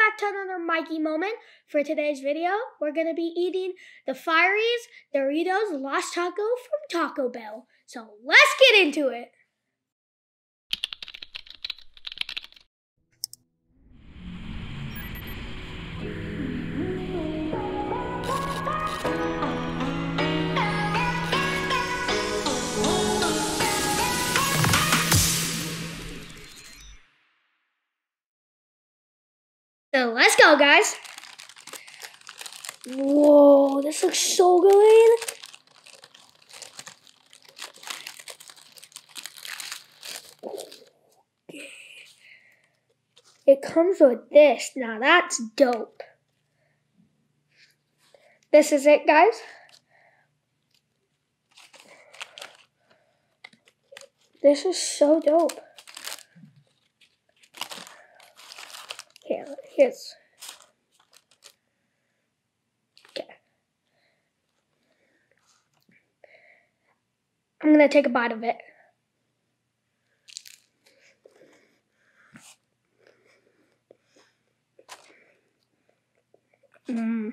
back to another Mikey moment. For today's video, we're going to be eating the Fireys Doritos Los Taco from Taco Bell. So let's get into it. So let's go, guys. Whoa, this looks so good. It comes with this. Now that's dope. This is it, guys. This is so dope. Here, here's. Okay. I'm gonna take a bite of it. Mmm.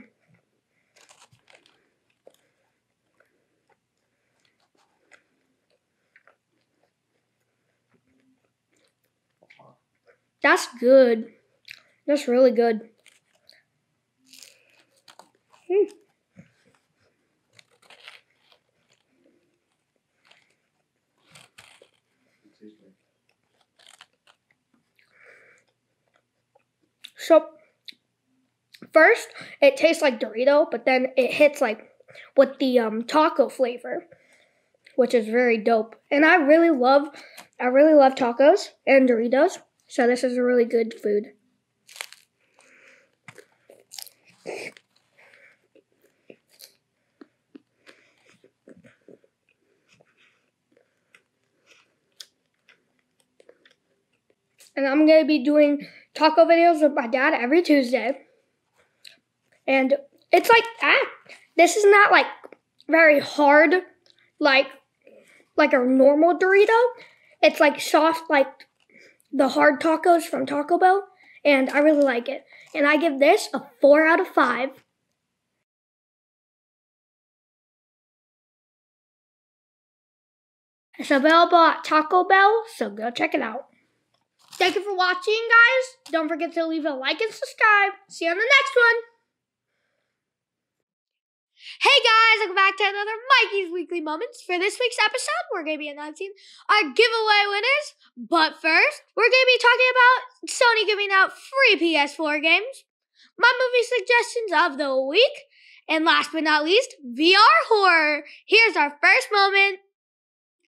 That's good. That's really good. Hmm. So, first, it tastes like Dorito, but then it hits like with the um, taco flavor, which is very dope. And I really love, I really love tacos and Doritos. So this is a really good food. And I'm going to be doing taco videos with my dad every Tuesday. And it's like, ah, this is not like very hard, like, like a normal Dorito. It's like soft, like the hard tacos from Taco Bell. And I really like it. And I give this a 4 out of 5. It's available at Taco Bell, so go check it out. Thank you for watching, guys. Don't forget to leave a like and subscribe. See you on the next one. Hey guys, welcome back to another Mikey's Weekly Moments. For this week's episode, we're going to be announcing our giveaway winners. But first, we're going to be talking about Sony giving out free PS4 games, my movie suggestions of the week, and last but not least, VR horror. Here's our first moment